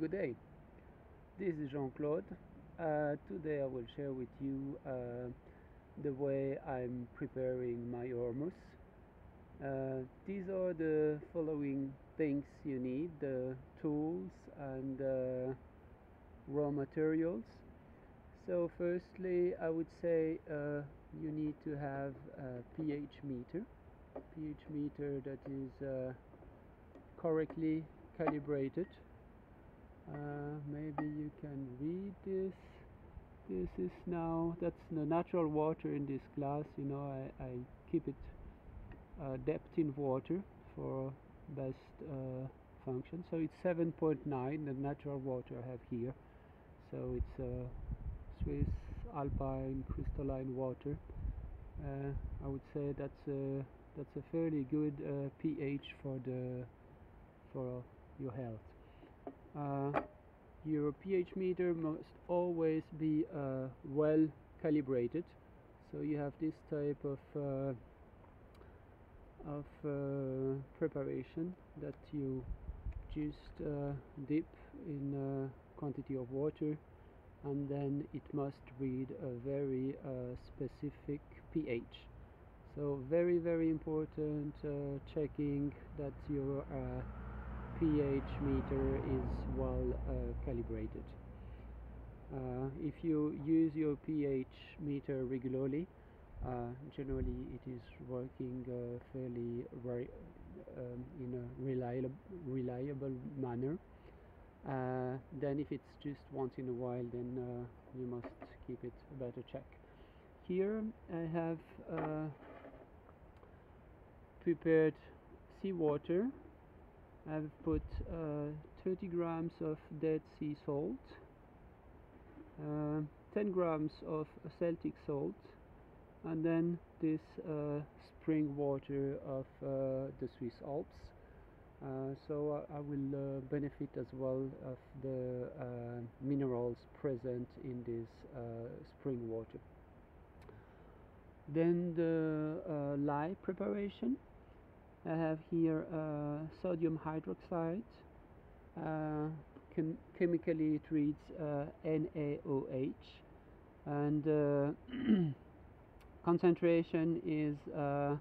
Good day. This is Jean-Claude. Uh, today I will share with you uh, the way I'm preparing my Ormus. Uh, these are the following things you need the tools and uh, raw materials. So firstly I would say uh, you need to have a pH meter pH meter that is uh, correctly calibrated uh, maybe you can read this. This is now that's the natural water in this glass you know I, I keep it uh, depth in water for best uh, function. So it's 7.9 the natural water I have here. So it's uh, Swiss alpine crystalline water. Uh, I would say that's a that's a fairly good uh, pH for the for your health uh, your pH meter must always be uh, well calibrated. So you have this type of uh, of uh, preparation that you just uh, dip in a quantity of water and then it must read a very uh, specific pH. So very very important checking that your pH meter is well uh, calibrated. Uh, if you use your pH meter regularly, uh, generally it is working uh, fairly um, in a reliable, reliable manner. Uh, then if it's just once in a while, then you must keep it a better check. Here I have prepared seawater I've put uh, 30 grams of dead sea salt, uh, 10 grams of Celtic salt, and then this uh, spring water of uh, the Swiss Alps. Uh, so I will uh, benefit as well of the minerals present in this spring water. Then the lye preparation. I have here uh, sodium hydroxide. Uh, chem chemically it reads uh, NaOH and uh, concentration is uh,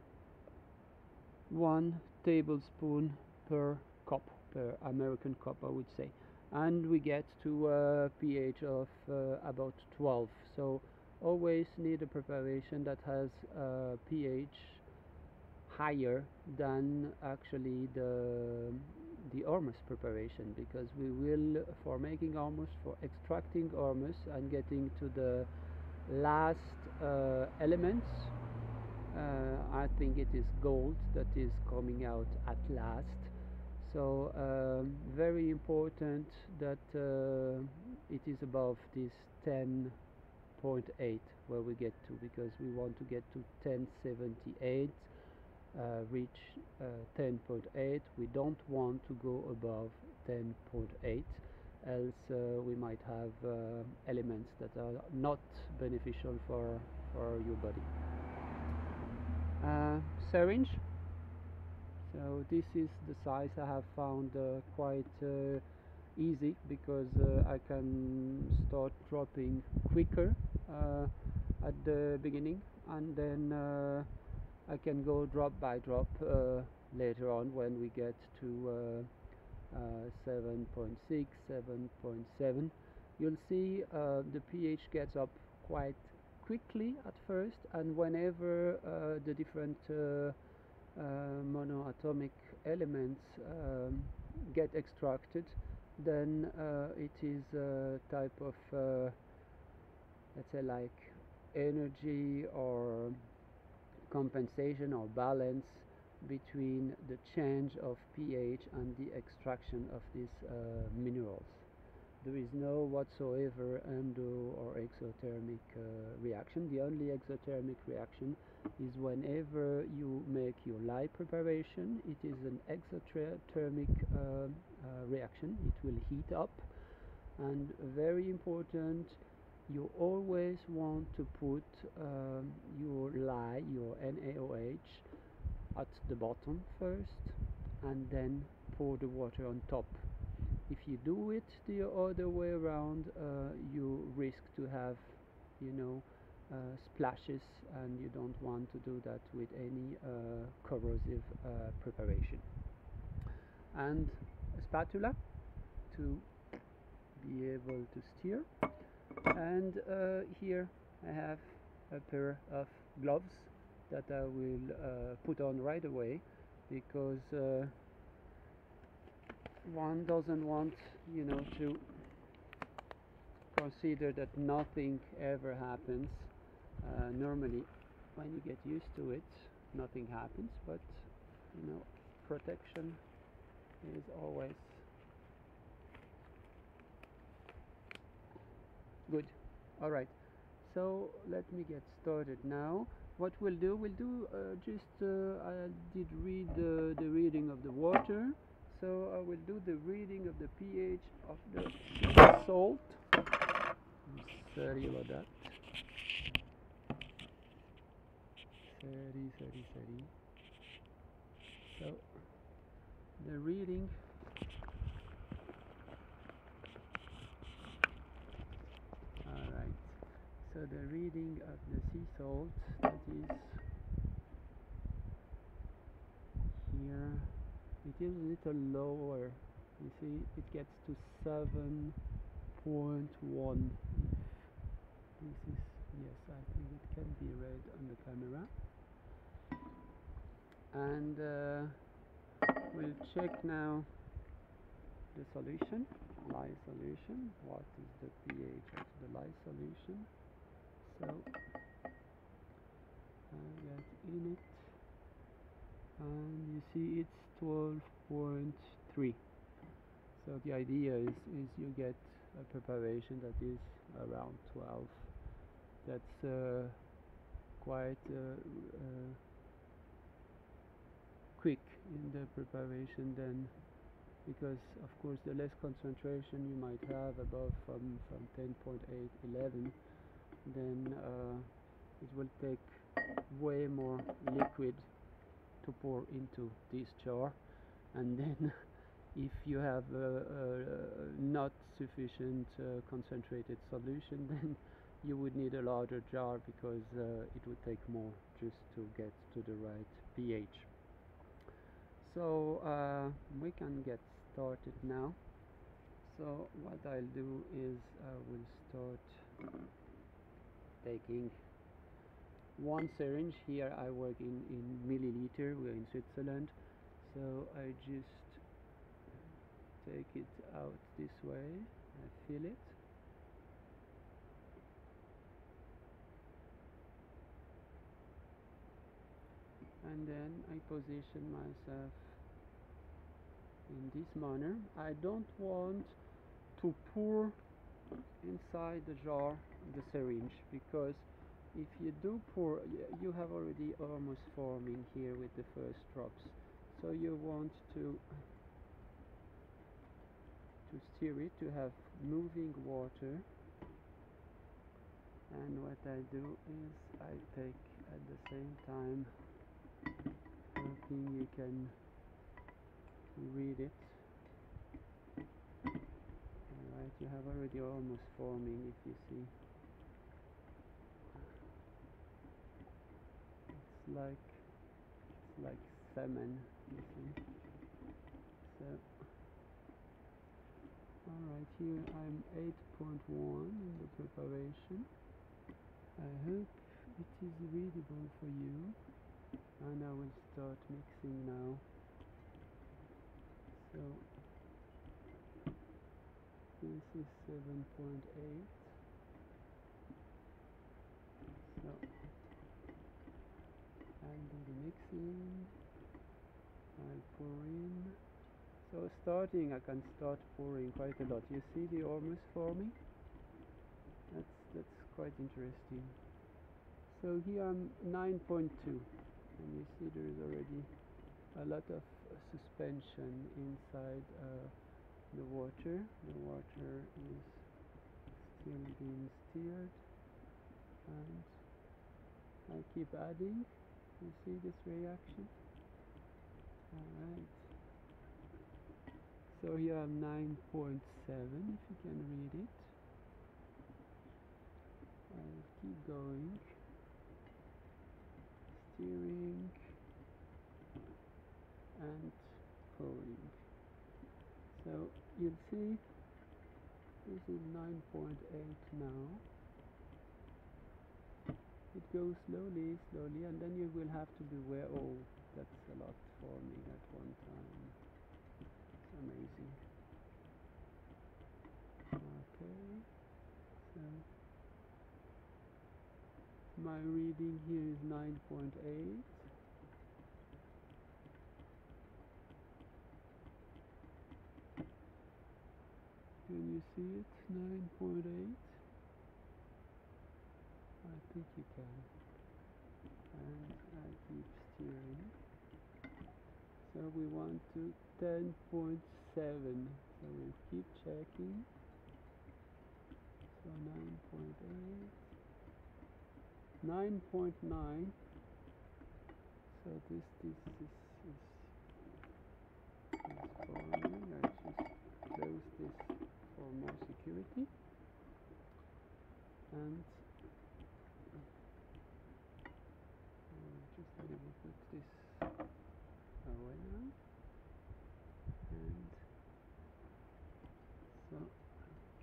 one tablespoon per cup per American cup I would say. And we get to a pH of uh, about 12 so always need a preparation that has a pH higher than actually the the Ormus preparation because we will for making Ormus for extracting Ormus and getting to the last uh, elements uh, I think it is gold that is coming out at last. So um, very important that uh, it is above this 10.8 where we get to because we want to get to 1078 uh, reach uh, 10.8 we don't want to go above 10.8 else uh, we might have uh, elements that are not beneficial for for your body. Uh, syringe. So this is the size I have found uh, quite easy because I can start dropping quicker at the beginning and then I can go drop by drop uh, later on when we get to uh, uh, 7.6 7.7 you'll see uh, the pH gets up quite quickly at first and whenever uh, the different uh, monoatomic elements um, get extracted then it is a type of let's say like energy or compensation or balance between the change of pH and the extraction of these uh, minerals. There is no whatsoever endo or exothermic uh, reaction. The only exothermic reaction is whenever you make your lye preparation, it is an exothermic uh, uh, reaction. It will heat up and very important you always want to put um, your lye, your NaOH at the bottom first and then pour the water on top. If you do it the other way around, uh, you risk to have, you know, uh, splashes, and you don't want to do that with any uh, corrosive uh, preparation. And a spatula to be able to steer. And uh, here I have a pair of gloves that I will uh, put on right away because uh, one doesn't want you know to consider that nothing ever happens. Uh, normally when you get used to it nothing happens but you know protection is always good. All right. So let me get started now. What we'll do we'll do uh, just uh, I did read the, the reading of the water. So I will do the reading of the pH of the salt. I'm sorry about that. Sorry sorry sorry. So the reading alright so the reading of the sea salt that is here. It is a little lower you see it gets to 7.1 this is yes I think it can be read on the camera. And uh, we'll check now the solution lye solution. What is the pH of the lye solution so I get in it. And you see it's 12.3 so the idea is, is you get a preparation that is around 12 that's uh, quite uh, uh, quick in the preparation then because of course the less concentration you might have above from, from 10.8 11 then uh, it will take way more liquid to pour into this jar. And then if you have uh, uh, not sufficient uh, concentrated solution then you would need a larger jar because uh, it would take more just to get to the right pH. So uh, we can get started now. So what I'll do is I will start taking one syringe. Here I work in, in milliliter we're in Switzerland. So I just take it out this way. I fill it. And then I position myself in this manner. I don't want to pour inside the jar the syringe because if you do pour you have already Ormus forming here with the first drops. So you want to to steer it to have moving water. And what I do is I take at the same time hoping you can read it alright you have already Ormus forming if you see. It's like it's like salmon you see. So alright here I'm 8.1 in the preparation. I hope it is readable for you. And I will start mixing now. So this is 7.8 so I'll do the mixing I'll pour in so starting I can start pouring quite a lot. You see the Ormus forming? That's that's quite interesting. So here I'm 9.2 and you see there is already a lot of uh, suspension inside uh, the water the water is still being stirred. And I keep adding. You see this reaction? Alright. So here I'm 9.7 if you can read it. I'll keep going. Steering and pulling so you'll see this is 9.8 now. It goes slowly slowly and then you will have to beware oh that's a lot for me at one time. It's amazing. Okay so my reading here is 9.8 can you see it? 9.8 I think you can. And I keep steering. So we want to 10.7 so we keep checking. So 9.8 9.9 so this this is, is, is forming I just close this more security. And uh, just let me put this away now. And so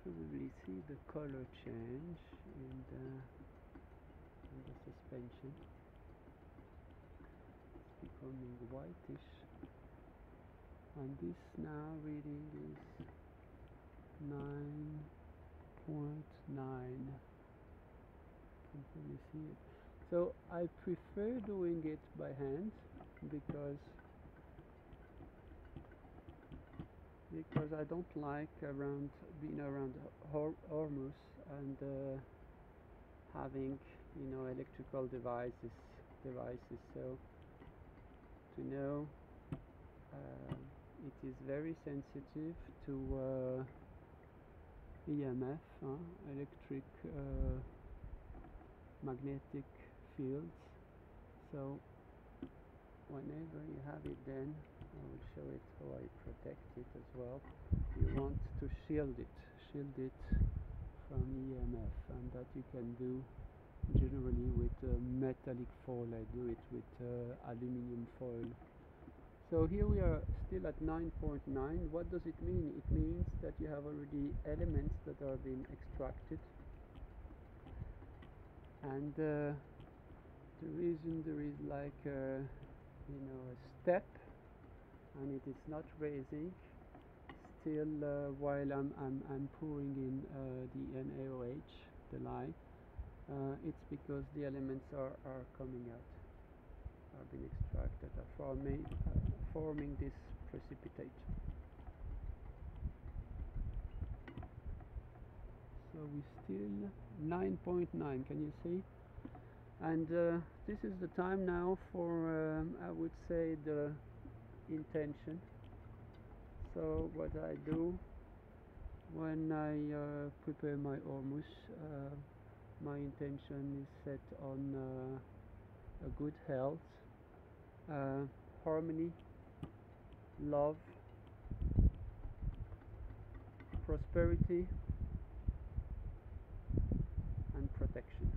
probably see the color change in the, in the suspension. It's becoming whitish. And this now reading is 9.9 can probably see it. So I prefer doing it by hand because because I don't like around being around Hor Ormus and uh, having you know electrical devices devices. So to know uh, it is very sensitive to uh, EMF electric uh, magnetic fields. So whenever you have it then I will show it how I protect it as well. You want to shield it shield it from EMF and that you can do generally with uh, metallic foil. I do it with uh, aluminum foil so here we are still at 9.9 .9. what does it mean? It means that you have already elements that are being extracted. And uh, the reason there is like a, you know a step and it is not raising. Still uh, while I'm, I'm, I'm pouring in uh, the NaOH the lye uh, it's because the elements are, are coming out are being extracted are forming, uh, forming this precipitate. So we still 9.9 .9, can you see? And uh, this is the time now for um, I would say the intention. So what I do when I uh, prepare my Ormus uh, my intention is set on uh, a good health uh, harmony love prosperity and protection.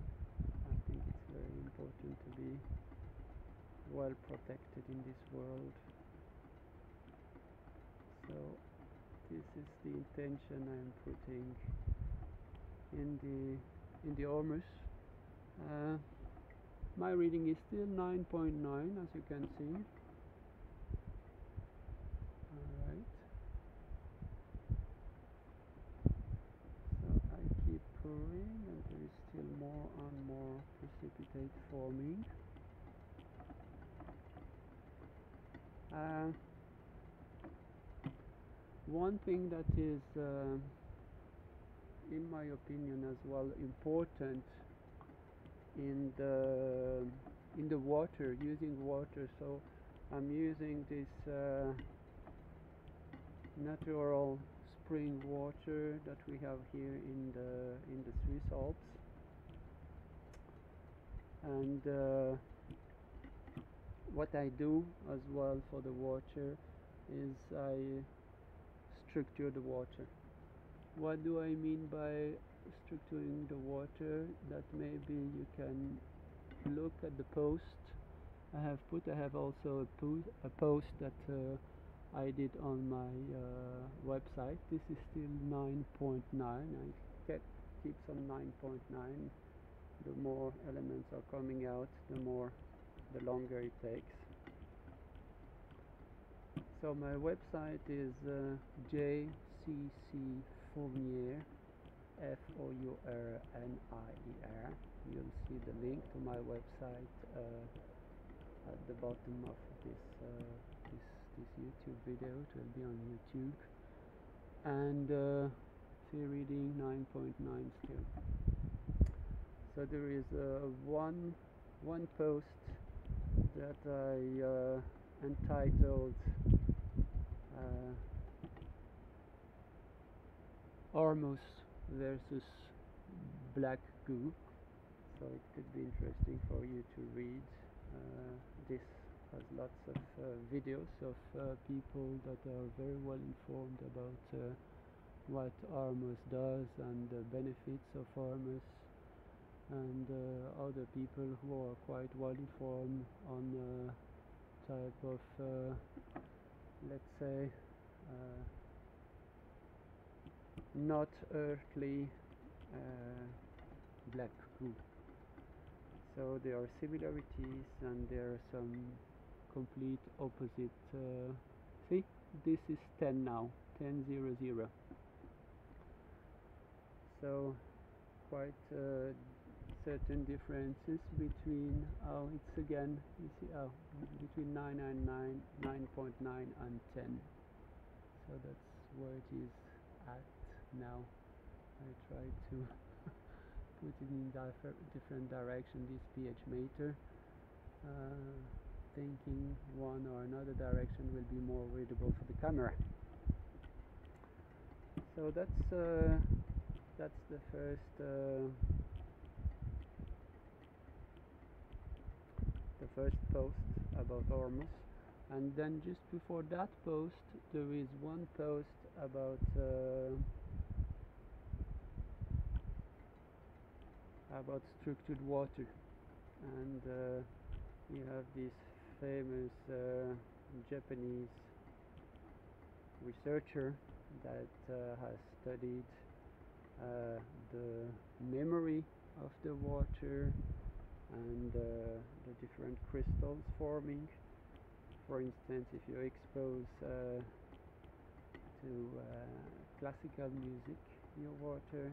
I think it's very important to be well protected in this world. So this is the intention I'm putting in the in the Ormus. Uh, my reading is still 9.9 .9, as you can see alright so I keep pouring and there is still more and more precipitate forming. Uh, one thing that is uh, in my opinion as well important in the in the water using water. So I'm using this uh, natural spring water that we have here in the in the Swiss Alps and uh, what I do as well for the water is I structure the water. What do I mean by structuring the water? That maybe you can look at the post I have put. I have also a, po a post that uh, I did on my uh, website. This is still 9.9. I kept keeps on 9.9. The more elements are coming out, the more, the longer it takes. So my website is uh, JCC Fournier, F-O-U-R-N-I-E-R. You'll see the link to my website uh, at the bottom of this, uh, this this YouTube video. It will be on YouTube. And uh, reading 9.9 still. So there is uh, one one post that I uh, entitled uh, Ormus versus Black Goo. So it could be interesting for you to read uh, this has lots of uh, videos of uh, people that are very well informed about uh, what Ormus does and the benefits of Ormus and uh, other people who are quite well informed on uh, type of uh, let's say not earthly black goo so there are similarities and there are some complete opposite uh, see this is 10 now 10 0 0 so quite uh, certain differences between oh it's again you see oh between 999 9.9 and 10 so that's where it is at now. I try to put it in different direction this pH meter. Uh, thinking one or another direction will be more readable for the camera. So that's uh, that's the first uh, the first post about Ormus. And then just before that post there is one post about uh, about structured water. And uh, you have this famous uh, Japanese researcher that uh, has studied uh, the memory of the water and uh, the different crystals forming. For instance, if you expose uh, to uh, classical music your water,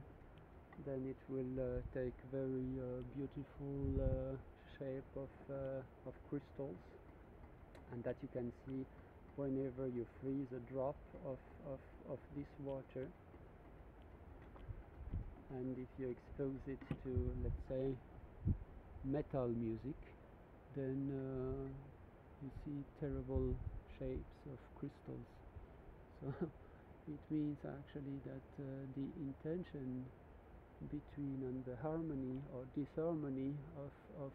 then it will uh, take very uh, beautiful shape of, of crystals and that you can see whenever you freeze a drop of, of, of this water and if you expose it to let's say metal music then uh, you see terrible shapes of crystals. So it means actually that uh, the intention between and the harmony or disharmony of, of,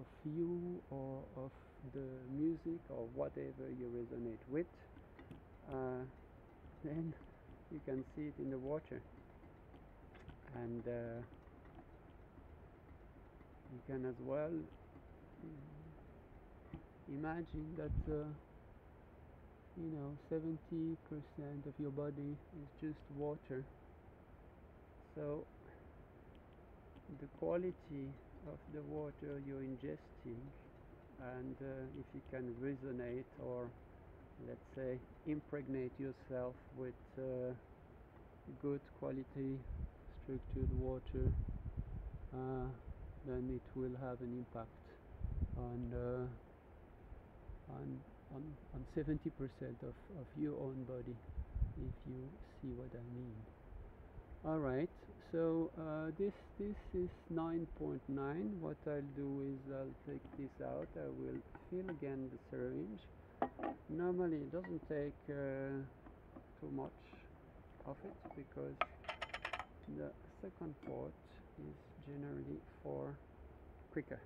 of you or of the music or whatever you resonate with uh, then you can see it in the water. And uh, you can as well imagine that uh, you know 70% of your body is just water. So the quality of the water you're ingesting and uh, if you can resonate or let's say impregnate yourself with uh, good quality structured water uh, then it will have an impact on uh, on on, on 70% of, of your own body if you see what I mean. Alright so uh, this this is 9.9 what I'll do is I'll take this out. I will fill again the syringe. Normally it doesn't take uh, too much of it because the second port is generally for quicker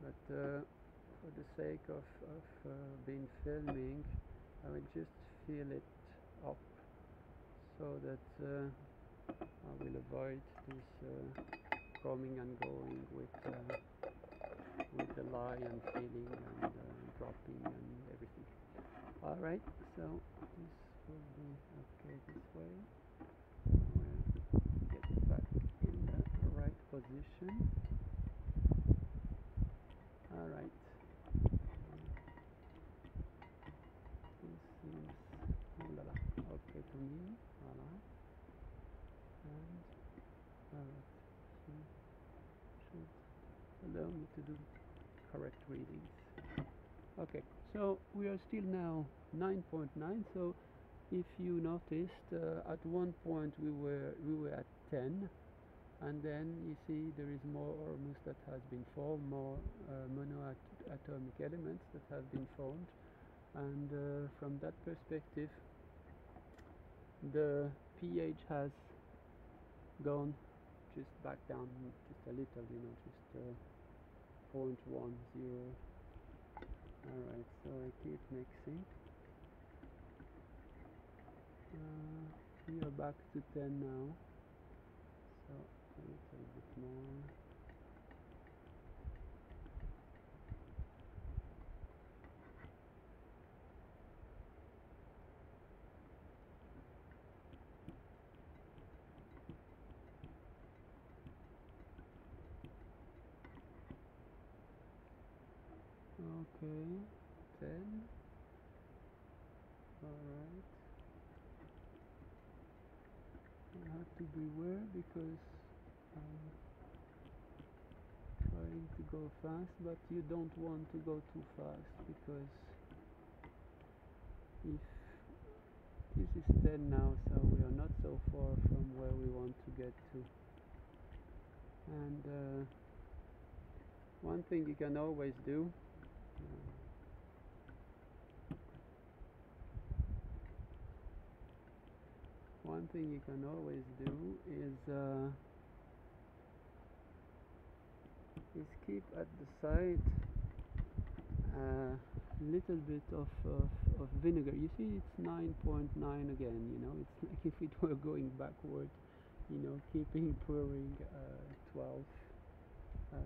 but uh, for the sake of, of uh, being filming I will just fill it up so that uh, I will avoid this uh, coming and going with uh, with the lye and feeling and dropping and everything. All right, so this will be okay this way. We'll get it back in the right position. All right. Oh la la, okay to me. Voila. And alright, she should allow me to do correct readings. Okay, so we are still now 9.9. So if you noticed, uh, at one point we were we were at 10, and then you see there is more Ormus that has been formed, more uh, monoatomic elements that have been formed, and uh, from that perspective, the pH has gone just back down just a little, you know, just uh, 0.10. Alright, so I keep mixing. Uh, we are back to 10 now, Okay, 10. Alright. I have to beware because trying to go fast, but you don't want to go too fast because if this is 10 now, so we are not so far from where we want to get to. And uh, one thing you can always do one thing you can always do is uh, is keep at the side a little bit of, of, of vinegar. You see it's 9.9 again you know? It's like if it were going backward you know keeping pouring uh, 12 uh,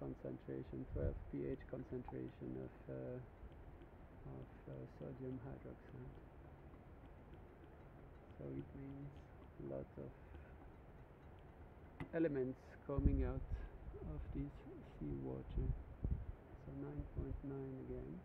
concentration 12 pH concentration of uh, of uh, sodium hydroxide. So it means lots of elements coming out of this seawater. So 9.9 again.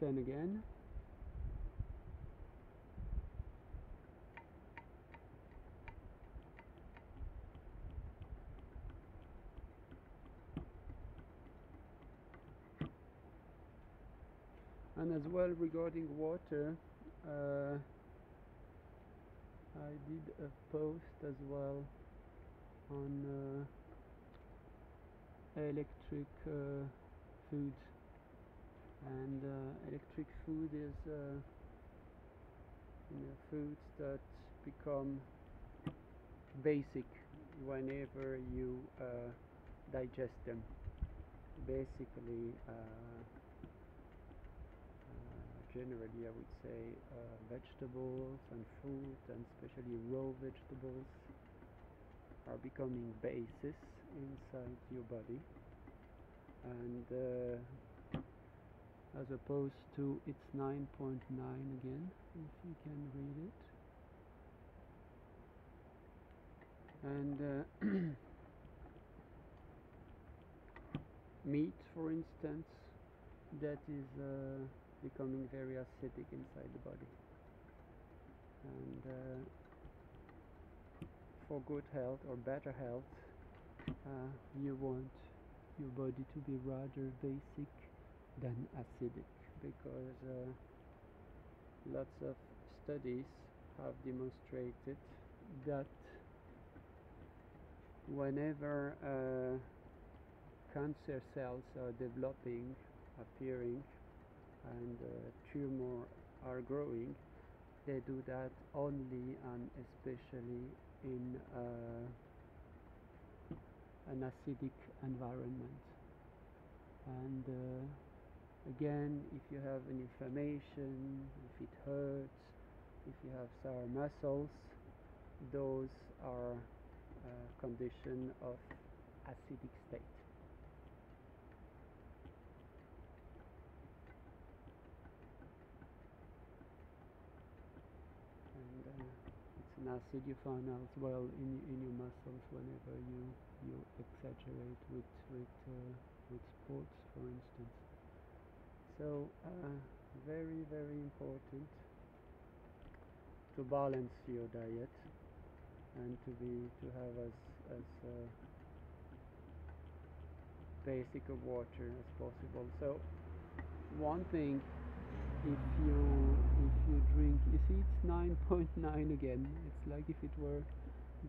Ten again and as well regarding water uh, I did a post as well on uh, electric uh, food. And uh, electric food is uh, you know, foods that become basic whenever you uh, digest them. Basically generally I would say uh, vegetables and fruit and especially raw vegetables are becoming bases inside your body. And uh, as opposed to it's 9.9 again if you can read it. And uh, meat for instance that is uh, becoming very acidic inside the body. And uh, for good health or better health uh, you want your body to be rather basic than acidic because uh, lots of studies have demonstrated that whenever uh, cancer cells are developing appearing and uh, tumor are growing they do that only and especially in uh, an acidic environment. And uh, again, if you have an inflammation, if it hurts, if you have sore muscles, those are uh, condition of acidic state. And uh, it's an acid you find as well in in your muscles whenever you you exaggerate with with uh, with sports, for instance. So uh, very very important to balance your diet and to be to have as as uh, basic of water as possible. So one thing, if you 0.9 again. It's like if it were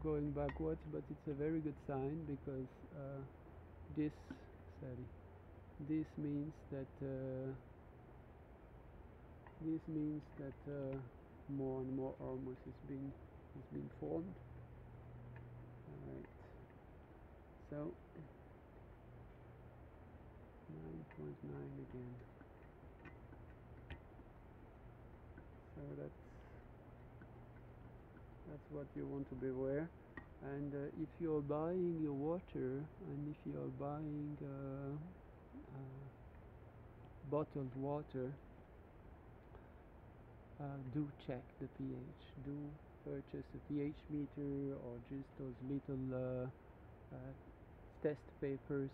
going backwards but it's a very good sign because uh, this sorry this means that uh, this means that uh, more and more Ormus is being is being formed. All right so 9.9 again. So that what you want to beware. And uh, if you're buying your water, and if you're buying uh, uh, bottled water, uh, do check the pH. Do purchase a pH meter or just those little uh, uh, test papers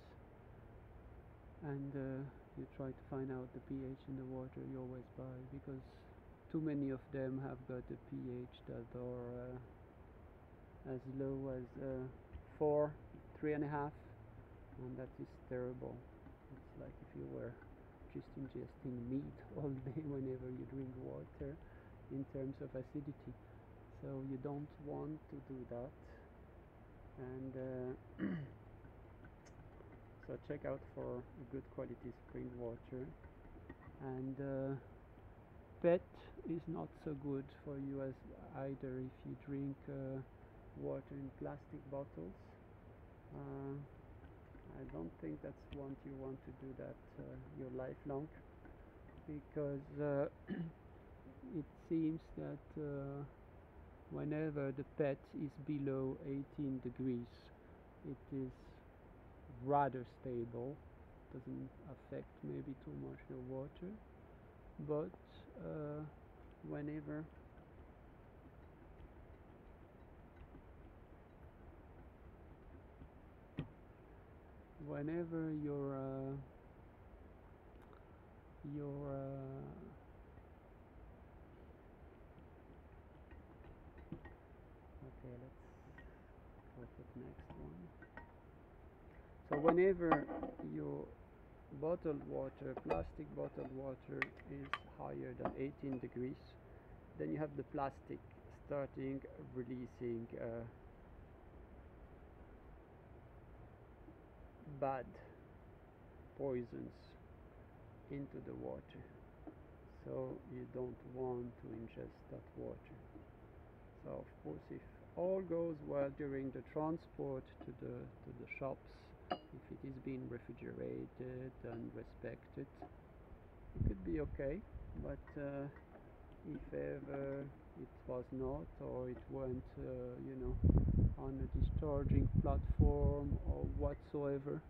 and you try to find out the pH in the water you always buy because too many of them have got a pH that are uh, as low as uh, four, three and a half, and that is terrible. It's like if you were just ingesting meat all day whenever you drink water in terms of acidity. So you don't want to do that. And uh, so check out for good quality spring water. And uh, PET is not so good for you as either if you drink uh, water in plastic bottles. Uh, I don't think that's what you want to do that uh, your life long because uh, it seems that uh, whenever the PET is below 18 degrees it is rather stable doesn't affect maybe too much the water but uh, whenever whenever your uh, your uh, okay let's go to the next one. So whenever your bottled water plastic bottled water is higher than 18 degrees then you have the plastic starting releasing uh, bad poisons into the water. So you don't want to ingest that water. So of course if all goes well during the transport to the to the shops if it is being refrigerated and respected it could be okay but uh, if ever it was not or it went uh, you know on a discharging platform or whatsoever.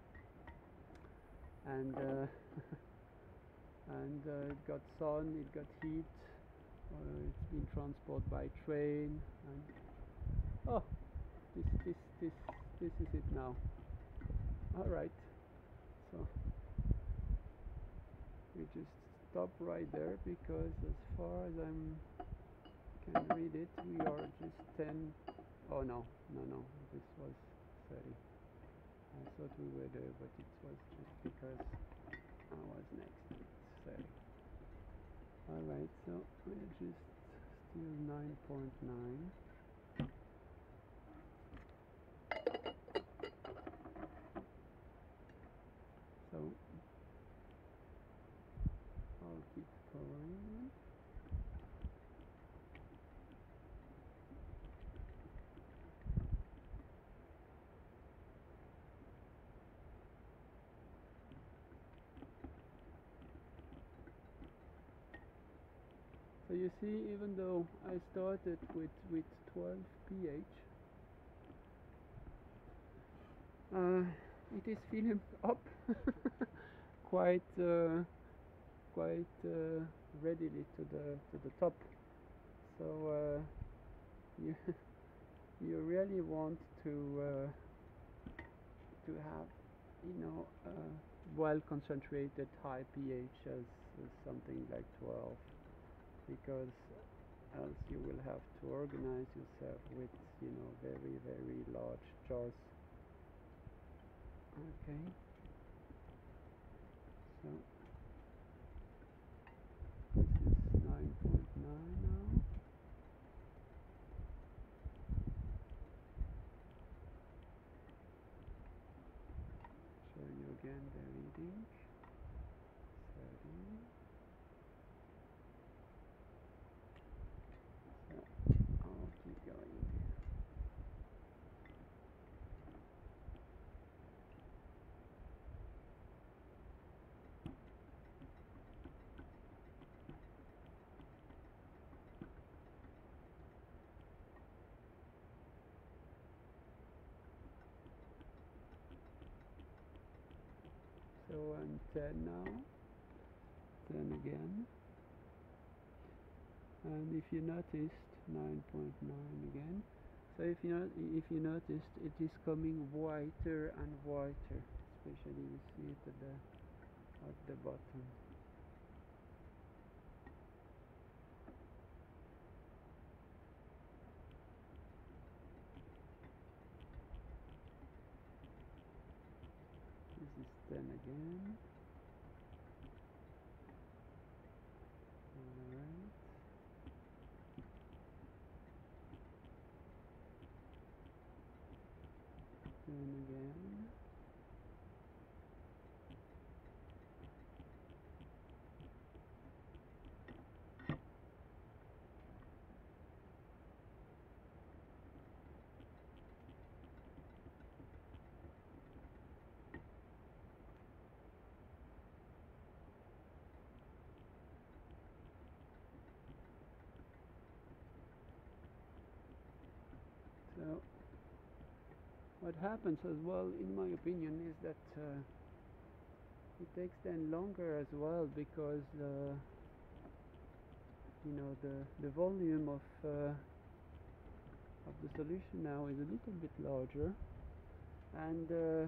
And uh, and uh, it got sun it got heat it's been transported by train and oh this this this this is it now. All right. So we just stop right there because as far as I'm can read it we are just 10 oh no no no this was 30 I thought we were there but it was just because I was next it's 30 alright so we're just still 9.9 .9. you see, even though I started with, with 12 pH, uh, it is filling up quite uh, quite uh, readily to the to the top. So uh, you you really want to uh, to have you know well concentrated high pH as, as something like 12 because else you will have to organize yourself with you know very very large jars okay. So this is 9.9 now show you again the reading 30 so I'll keep going so I'm 10 now 10 again. And if you noticed 9.9 again. So if you if you noticed it is coming whiter and whiter especially you see it at the at the bottom this is 10 again alright then again so what happens as well in my opinion is that uh, it takes then longer as well because uh, you know the the volume of uh, of the solution now is a little bit larger and uh,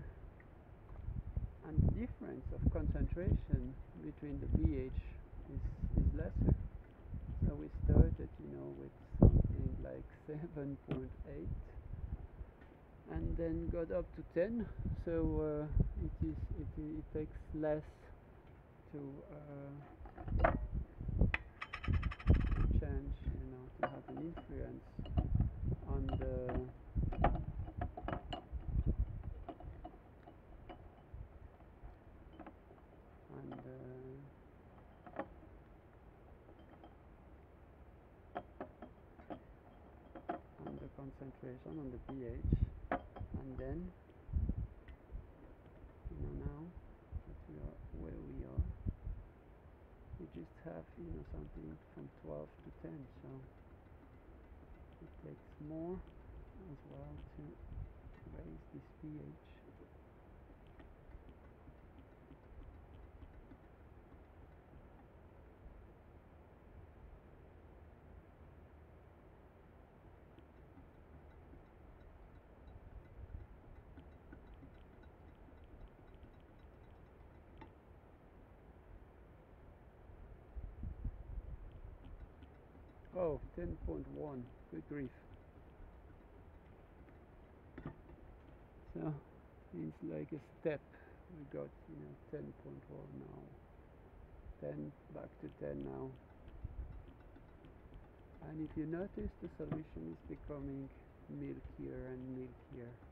and the difference of concentration between the pH is, is lesser. So we started you know with something like 7.8 and then got up to 10 so uh, it is it, it takes less to uh, change you know to have an influence on the on the on the concentration on the pH then you know now that we are where we are. We just have you know something from 12 to 10 so it takes more as well to raise this pH Oh, 10.1. Good grief. So it's like a step. We got, you know, 10.1 now. 10 back to 10 now. And if you notice, the solution is becoming milkier and milkier.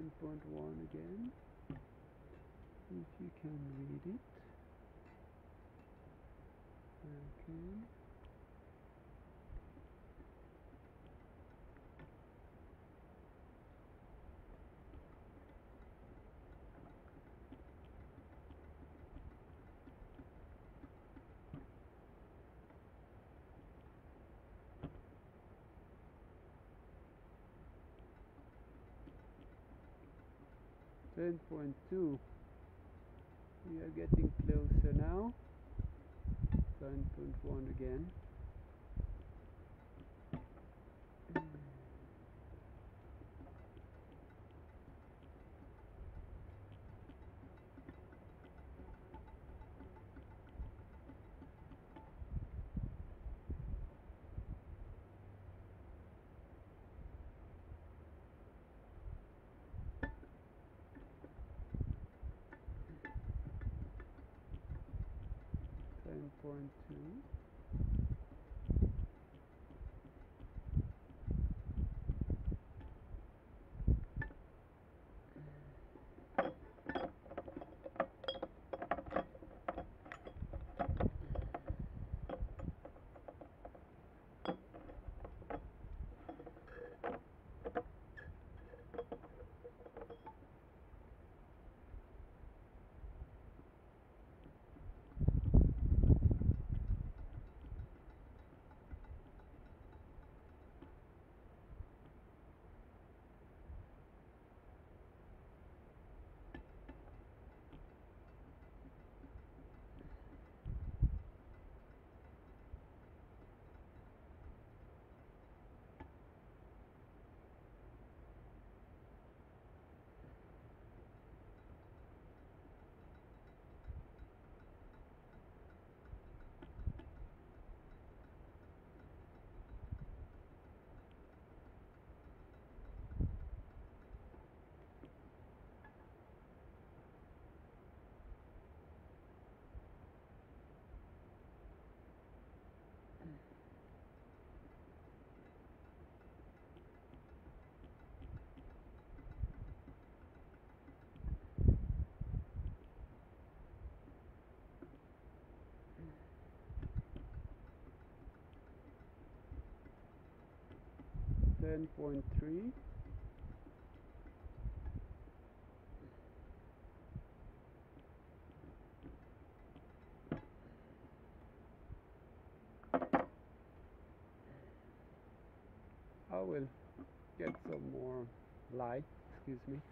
10.1 again. If you can read it. Okay Ten point two. We are getting closer now. Ten point one again. 10.3 I will get some more light excuse me.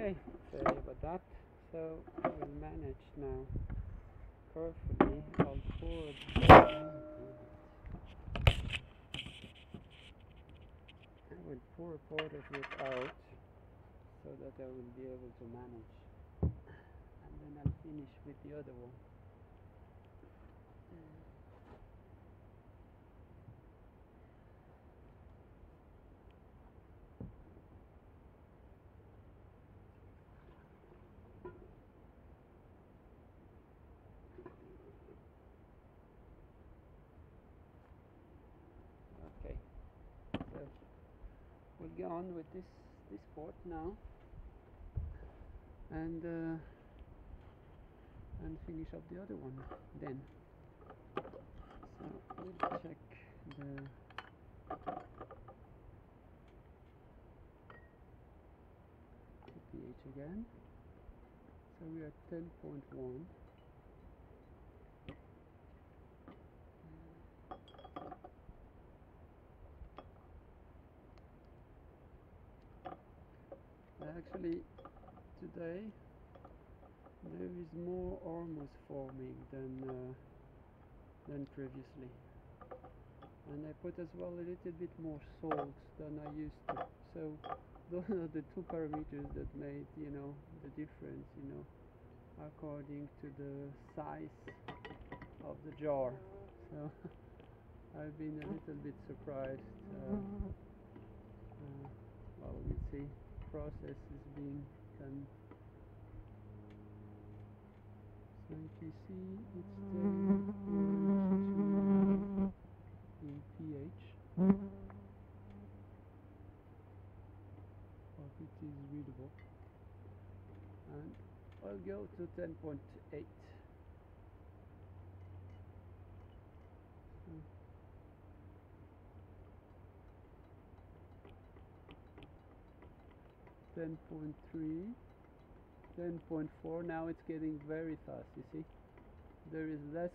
Okay, that. So I will manage now. Carefully I'll pour it I will pour a part of it out so that I will be able to manage. And then I'll finish with the other one get on with this this port now. And uh, and finish up the other one then. So we'll check the the pH again. So we are 10.1 Actually, today there is more ormus forming than uh, than previously, and I put as well a little bit more salt than I used to. So those are the two parameters that made you know the difference. You know, according to the size of the jar. So I've been a little bit surprised. Uh, uh, well, we'll see process is being done. So you can see it's still in pH. But it is readable. And I'll go to 10.8. So 10.3 10.4 now it's getting very fast you see. There is less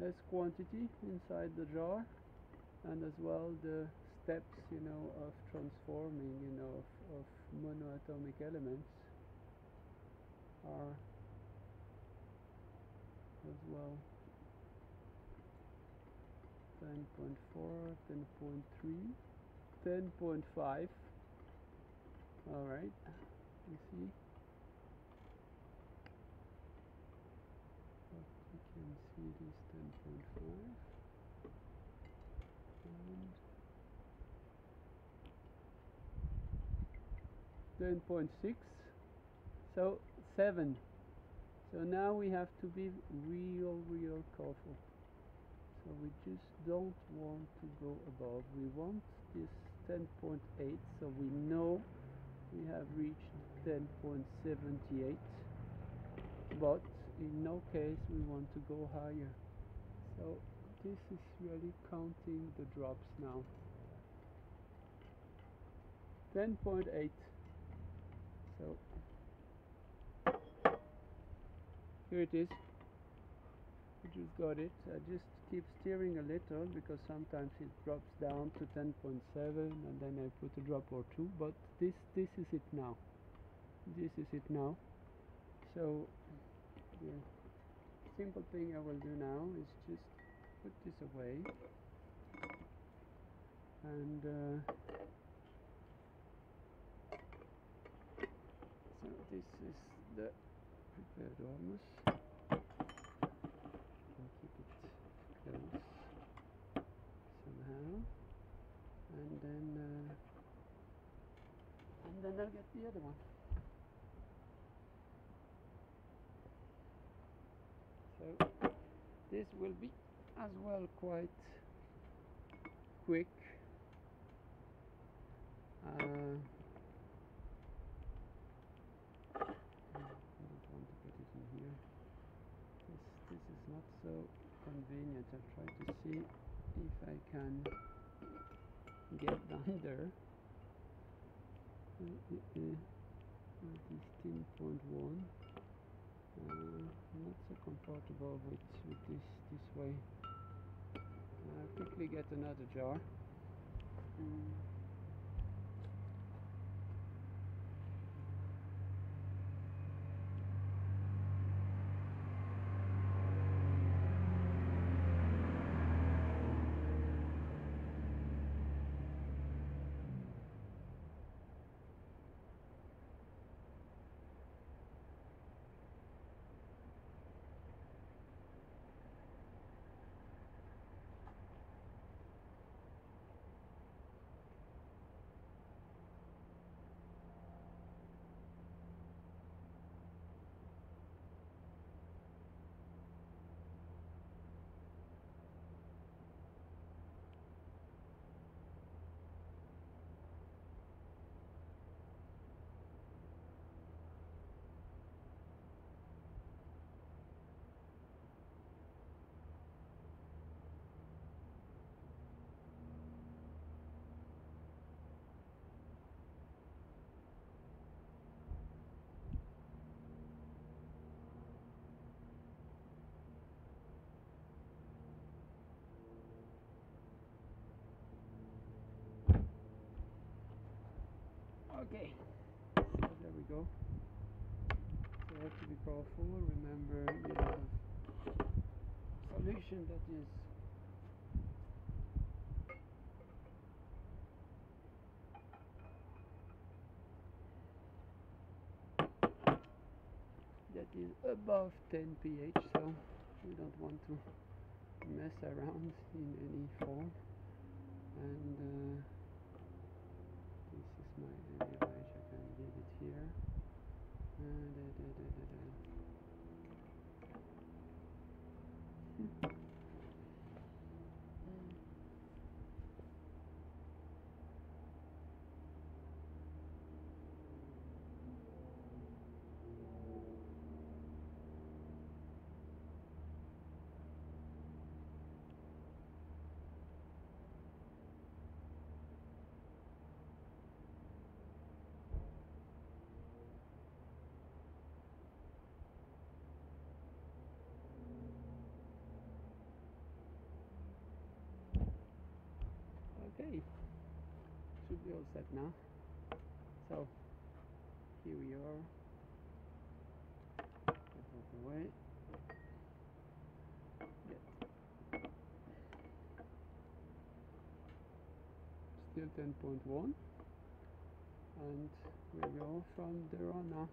less quantity inside the jar and as well the steps you know of transforming you know of, of monoatomic elements are as well 10.4 10.3 10.5 all right you see. You can see it is 10.5 and 10.6 so 7 so now we have to be real real careful. So we just don't want to go above. We want this 10.8 so we know we have reached 10.78 but in no case we want to go higher. So this is really counting the drops now. 10.8 so here it is. I just got it. I just keep steering a little because sometimes it drops down to 10.7 and then I put a drop or two but this this is it now. This is it now. So the simple thing I will do now is just put this away. And uh, so this is the prepared ormus somehow and then uh, and then I'll get the other one. So this will be as well quite quick. Uh, this is not so convenient. I'll try to see if I can get down there uh, uh, uh, 10.1 uh, not so comfortable with, with this this way. Quickly get another jar. Mm. Okay, so there we go. So have to be careful. Remember, you have solution that is that is above 10 pH so we don't want to mess around in any form and uh, I can leave it here? Uh, da, da, da, Okay, all set now. So here we are. Get out the way. Get. Still 10.1 and we go from on.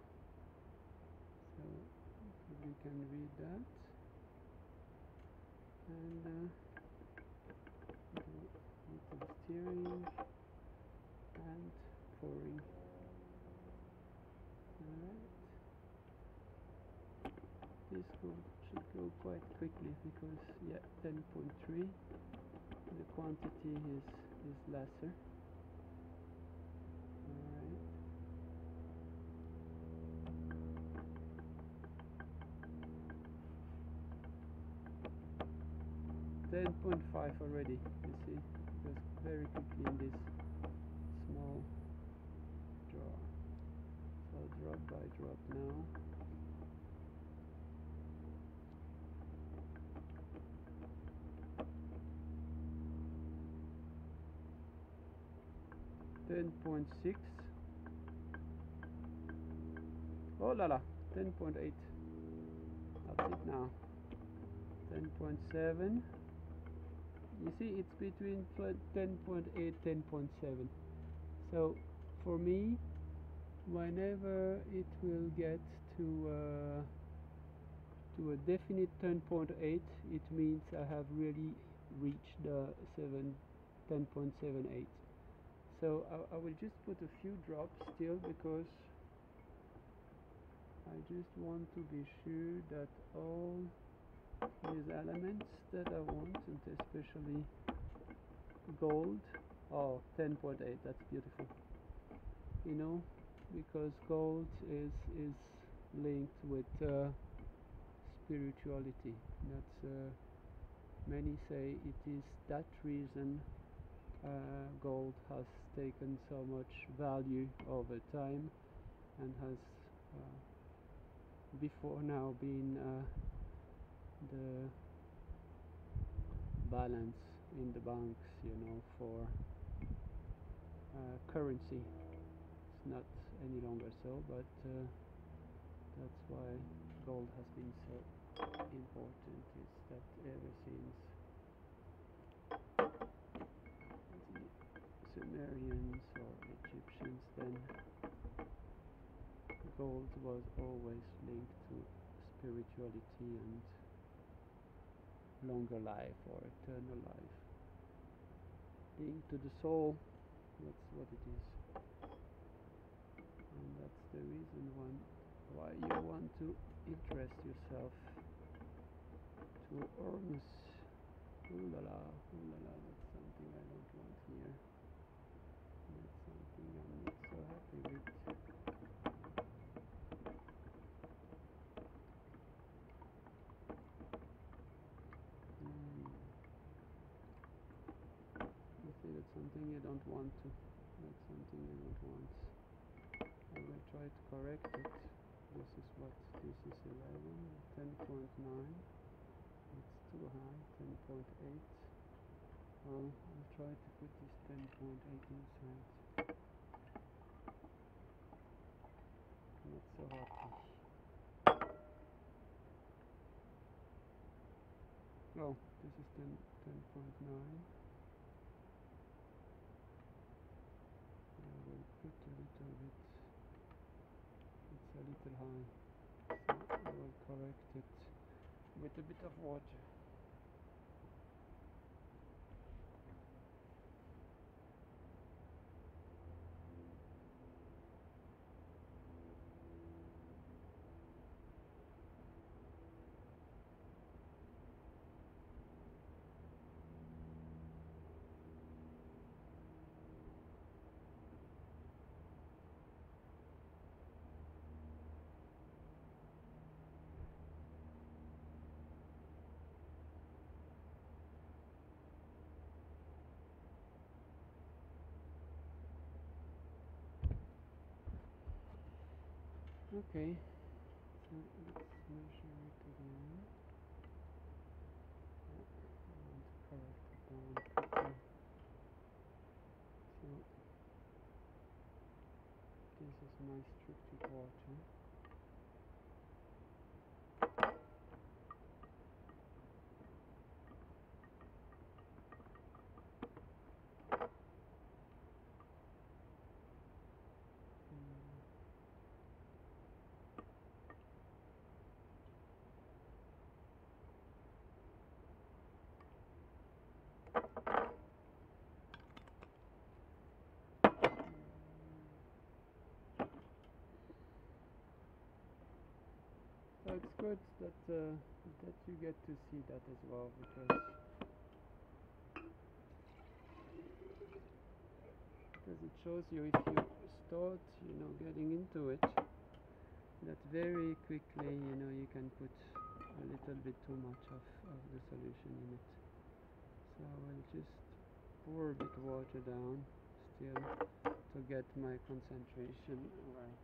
So we can read that and uh, steering and pouring. Alright. This go, should go quite quickly because yeah 10.3 the quantity is is lesser. Alright. Ten point five already, you see goes very quickly in this drop by drop now. Ten point six. Oh la la, ten point eight. That's it now. Ten point seven you see it's between 10.8 10.7 so for me whenever it will get to uh, to a definite 10.8 it means I have really reached the 7 10.78 so I, I will just put a few drops still because I just want to be sure that all these elements that I want and especially gold oh 10.8 that's beautiful. You know because gold is is linked with uh, spirituality. That's uh, many say it is that reason uh, gold has taken so much value over time and has uh, before now been uh, the balance in the banks you know for uh, currency. It's not any longer so but uh, that's why gold has been so important is that ever since the Sumerians or Egyptians then gold was always linked to spirituality and longer life or eternal life. Linked to the soul, that's what it is. The reason why you want to interest yourself to Ormus. Ooh la la, ooh la la, that's something I don't want here. That's something I'm not so happy with. that's something you don't want to that's something you don't want I will try to correct it this is what this is 11 10.9 it's too high 10.8 well I'll try to put this 10.8 inside so happy. Oh, this is 10, 10.9. I will put a little bit, little high, so I will correct it with a bit of water. Okay, so let's measure it again. Correct quickly. So this is my structured water. It's good that uh, that you get to see that as well because because it shows you if you start you know getting into it that very quickly you know you can put a little bit too much of, of the solution in it. So I will just pour a bit of water down still to get my concentration right.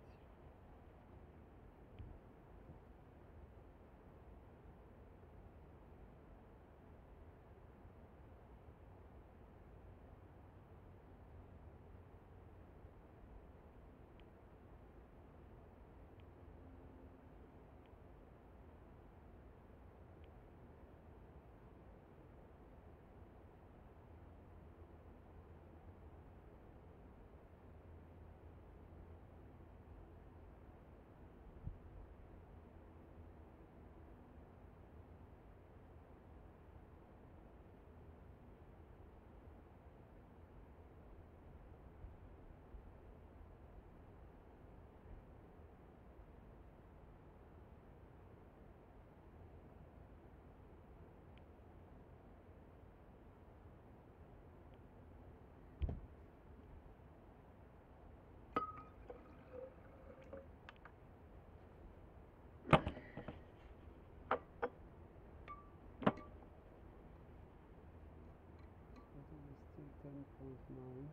I think it's ten point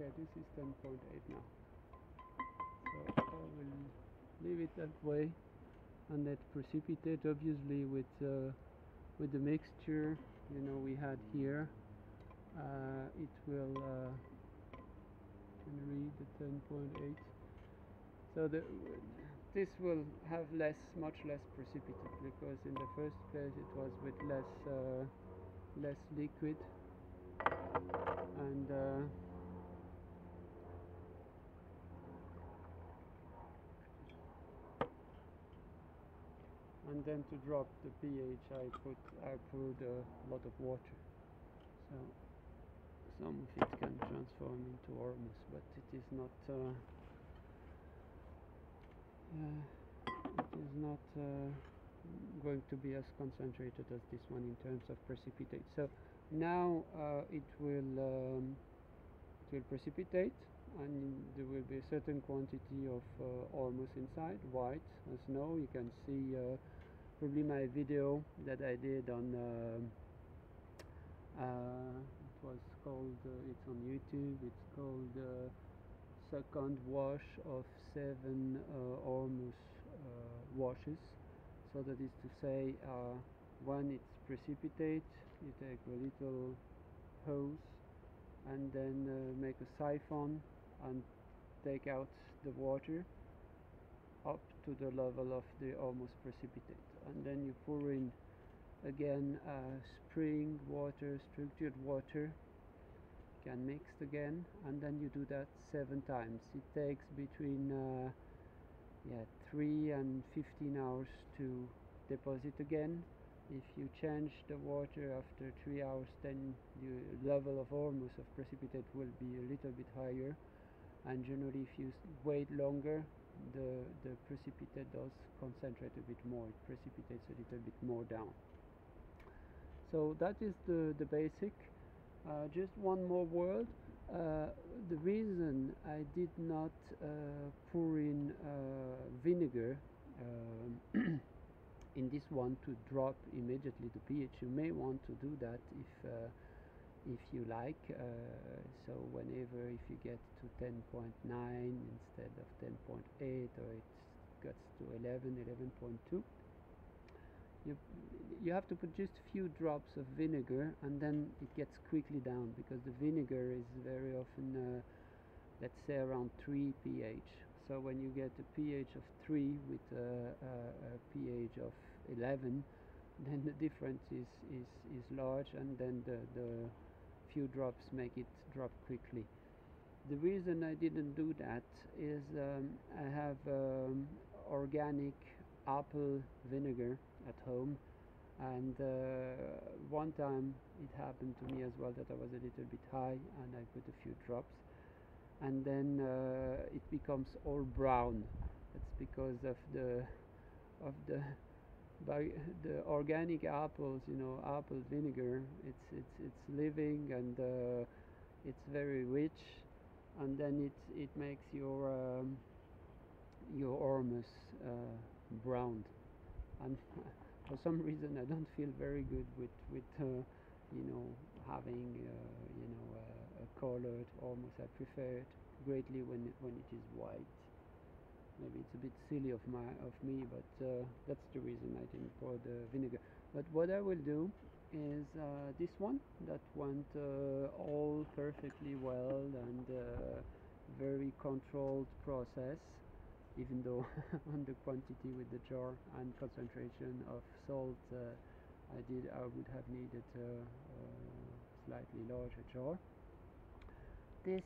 Okay, this is 10.8 now. So I will leave it that way and let precipitate obviously with uh, with the mixture you know we had here. Uh, it will uh, read the 10.8 so the this will have less much less precipitate because in the first place it was with less uh, less liquid. And and then to drop the pH I put I poured a lot of water. So some of it can transform into ormus but it is not uh, uh, it is not uh, going to be as concentrated as this one in terms of precipitate. So now uh, it will um, will precipitate and there will be a certain quantity of uh, ormus inside white as snow. You can see uh, probably my video that I did on um, uh, it was called uh, it's on YouTube it's called uh, second wash of seven uh, ormus washes. So that is to say when it's precipitate you take a little hose and then uh, make a siphon and take out the water up to the level of the almost precipitate and then you pour in again uh, spring water structured water. Can mixed again and then you do that seven times. It takes between uh, yeah 3 and 15 hours to deposit again. If you change the water after 3 hours then the level of ormus of precipitate will be a little bit higher. And generally if you wait longer the the precipitate does concentrate a bit more it precipitates a little bit more down. So that is the the basic. Uh, just one more word. Uh, the reason I did not uh, pour in uh, vinegar um, in this one to drop immediately the pH you may want to do that if uh, if you like uh, so whenever if you get to 10.9 instead of 10.8 or it gets to 11 11.2 you you have to put just a few drops of vinegar and then it gets quickly down because the vinegar is very often uh, let's say around 3 pH so when you get a pH of 3 with a, a, a pH of 11 then the difference is, is, is large and then the, the few drops make it drop quickly. The reason I didn't do that is um, I have um, organic apple vinegar at home. And uh, one time it happened to me as well that I was a little bit high and I put a few drops. And then uh, it becomes all brown. That's because of the of the by the organic apples, you know, apple vinegar. It's it's it's living and uh, it's very rich, and then it it makes your um, your ormus uh, brown. And for some reason, I don't feel very good with with uh, you know having uh, you know a colored ormus. I prefer it greatly when when it is white maybe it's a bit silly of my of me but uh, that's the reason I didn't pour the vinegar. But what I will do is uh, this one that went uh, all perfectly well and uh, very controlled process even though on the quantity with the jar and concentration of salt uh, I did I would have needed a slightly larger jar. This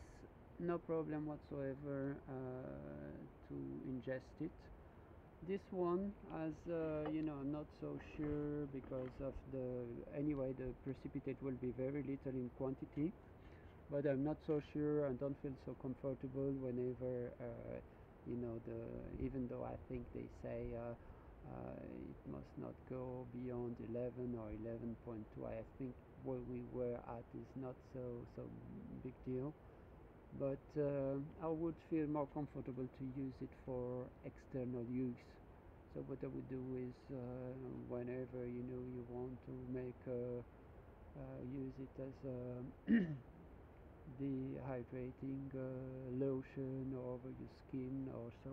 no problem whatsoever uh, to ingest it. This one as uh, you know I'm not so sure because of the anyway the precipitate will be very little in quantity but I'm not so sure and don't feel so comfortable whenever uh, you know the even though I think they say uh, uh, it must not go beyond 11 or 11.2 I think where we were at is not so so big deal but uh, I would feel more comfortable to use it for external use. So what I would do is uh, whenever you know you want to make uh, use it as a dehydrating uh, lotion over your skin or so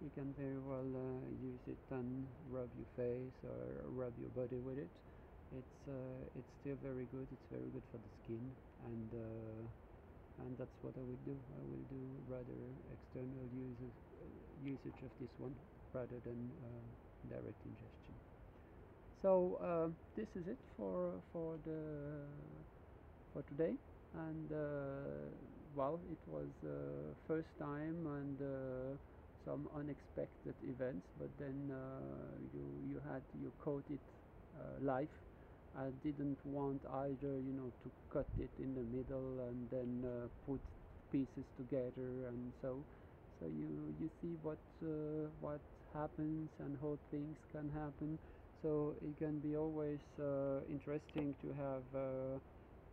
you can very well uh, use it and rub your face or rub your body with it. It's uh, it's still very good. It's very good for the skin and and that's what I will do. I will do rather external uses, uh, usage of this one rather than uh, direct ingestion. So uh, this is it for for the for today. And uh, well it was uh, first time and uh, some unexpected events but then you you had you caught it live I didn't want either you know to cut it in the middle and then uh, put pieces together and so so you you see what uh, what happens and how things can happen. So it can be always uh, interesting to have uh,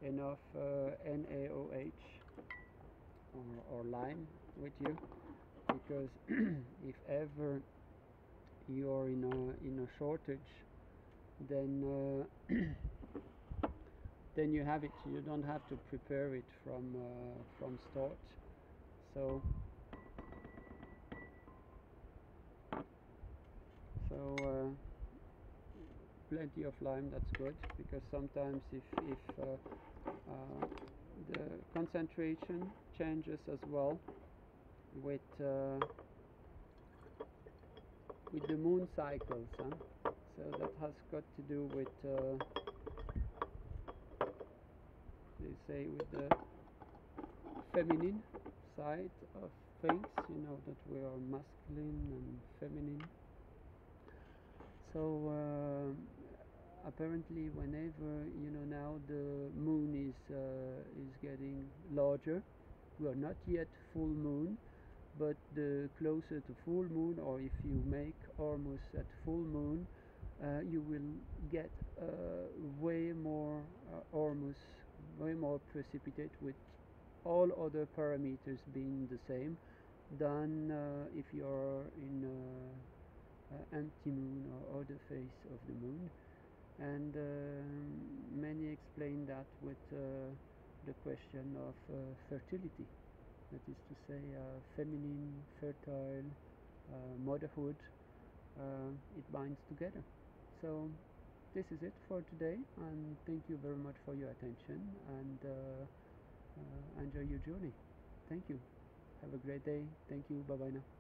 enough uh, NaOH or, or lime with you because if ever you're in a in a shortage then uh, then you have it you don't have to prepare it from uh, from start so so uh, plenty of lime that's good because sometimes if if uh, uh, the concentration changes as well with uh, with the moon cycles huh? So that has got to do with uh, they say with the feminine side of things you know that we are masculine and feminine. So uh, apparently whenever you know now the moon is uh, is getting larger we are not yet full moon but the closer to full moon or if you make Ormus at full moon uh, you will get uh, way more uh, Ormus way more precipitate with all other parameters being the same than uh, if you're in empty moon or other phase of the moon. And many explain that with uh, the question of uh, fertility. That is to say uh, feminine fertile motherhood it binds together so this is it for today and thank you very much for your attention and uh, uh, enjoy your journey. Thank you. Have a great day. Thank you. Bye bye now